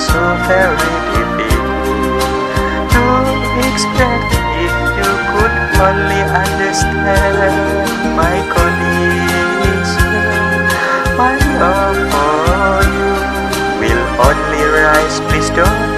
so very difficult to explain if you could only understand my condition. My love for you will only rise, please don't.